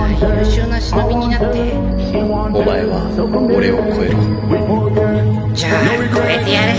な優秀な忍びになってお前は俺を超えろじゃあ超えてやれ。